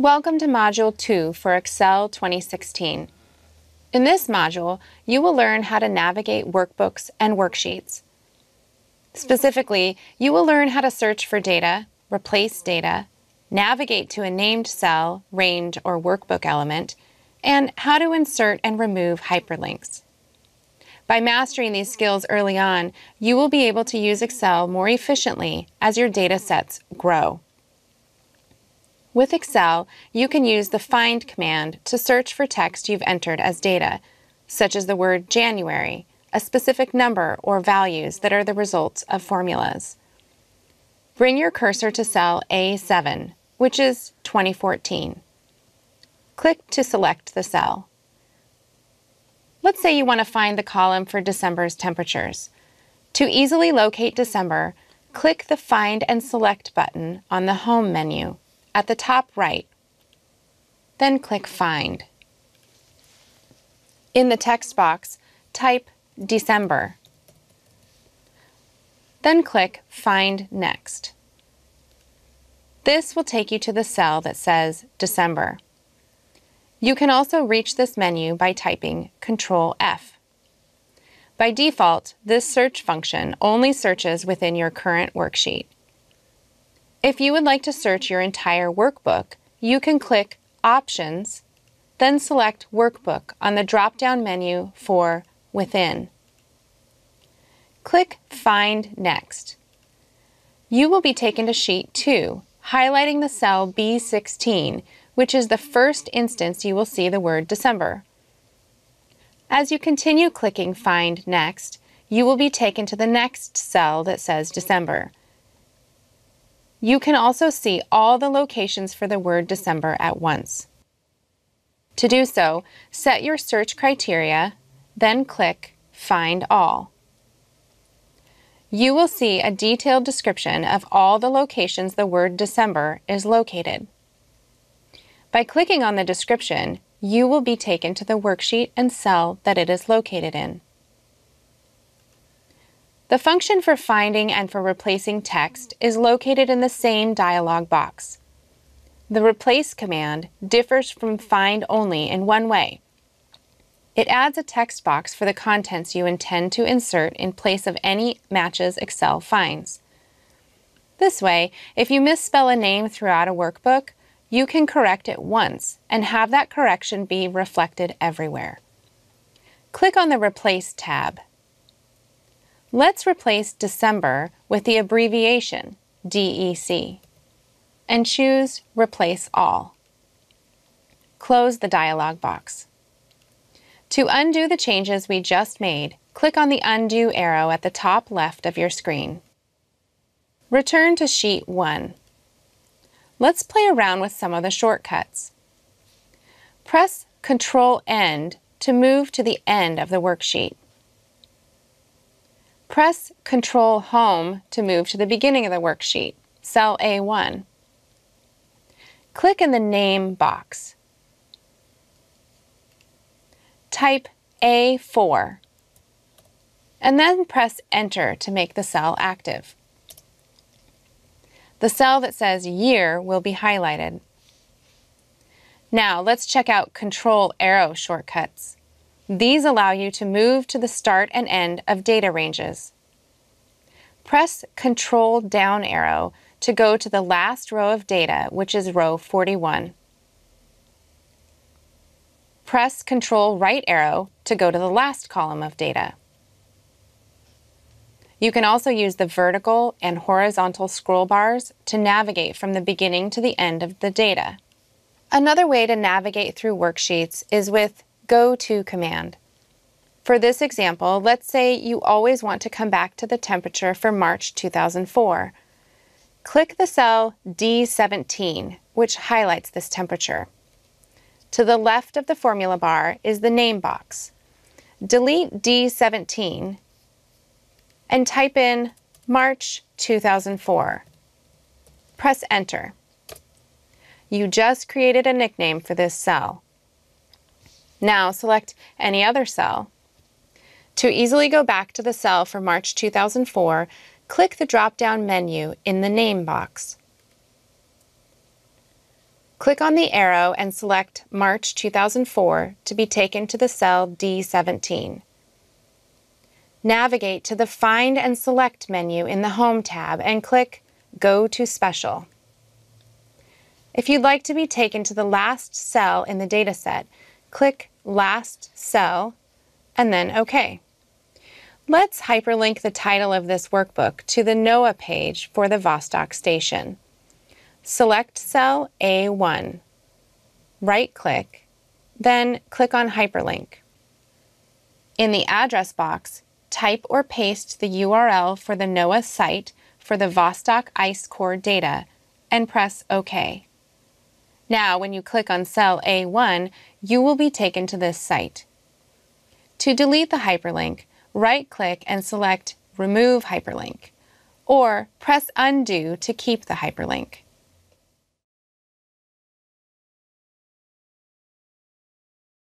Welcome to Module 2 for Excel 2016. In this module, you will learn how to navigate workbooks and worksheets. Specifically, you will learn how to search for data, replace data, navigate to a named cell, range, or workbook element, and how to insert and remove hyperlinks. By mastering these skills early on, you will be able to use Excel more efficiently as your data sets grow. With Excel, you can use the Find command to search for text you've entered as data, such as the word January, a specific number or values that are the results of formulas. Bring your cursor to cell A7, which is 2014. Click to select the cell. Let's say you want to find the column for December's temperatures. To easily locate December, click the Find and Select button on the Home menu at the top right. Then click Find. In the text box, type December. Then click Find Next. This will take you to the cell that says December. You can also reach this menu by typing Control F. By default, this search function only searches within your current worksheet. If you would like to search your entire workbook, you can click Options, then select Workbook on the drop-down menu for Within. Click Find Next. You will be taken to Sheet 2, highlighting the cell B16, which is the first instance you will see the word December. As you continue clicking Find Next, you will be taken to the next cell that says December. You can also see all the locations for the word December at once. To do so, set your search criteria, then click Find All. You will see a detailed description of all the locations the word December is located. By clicking on the description, you will be taken to the worksheet and cell that it is located in. The function for finding and for replacing text is located in the same dialog box. The replace command differs from find only in one way. It adds a text box for the contents you intend to insert in place of any matches Excel finds. This way, if you misspell a name throughout a workbook, you can correct it once and have that correction be reflected everywhere. Click on the Replace tab Let's replace December with the abbreviation DEC and choose Replace All. Close the dialog box. To undo the changes we just made, click on the Undo arrow at the top left of your screen. Return to Sheet 1. Let's play around with some of the shortcuts. Press Control End to move to the end of the worksheet. Press Control Home to move to the beginning of the worksheet, cell A1. Click in the Name box. Type A4 and then press Enter to make the cell active. The cell that says Year will be highlighted. Now let's check out Control Arrow shortcuts. These allow you to move to the start and end of data ranges. Press Control down arrow to go to the last row of data, which is row 41. Press Control right arrow to go to the last column of data. You can also use the vertical and horizontal scroll bars to navigate from the beginning to the end of the data. Another way to navigate through worksheets is with Go To command. For this example, let's say you always want to come back to the temperature for March 2004. Click the cell D17, which highlights this temperature. To the left of the formula bar is the name box. Delete D17 and type in March 2004. Press Enter. You just created a nickname for this cell. Now select any other cell. To easily go back to the cell for March 2004, click the drop-down menu in the Name box. Click on the arrow and select March 2004 to be taken to the cell D17. Navigate to the Find and Select menu in the Home tab and click Go to Special. If you'd like to be taken to the last cell in the dataset, click Last Cell and then OK. Let's hyperlink the title of this workbook to the NOAA page for the Vostok station. Select cell A1. Right-click, then click on Hyperlink. In the address box, type or paste the URL for the NOAA site for the Vostok Ice Core data and press OK. Now, when you click on cell A1, you will be taken to this site. To delete the hyperlink, right-click and select Remove Hyperlink, or press Undo to keep the hyperlink.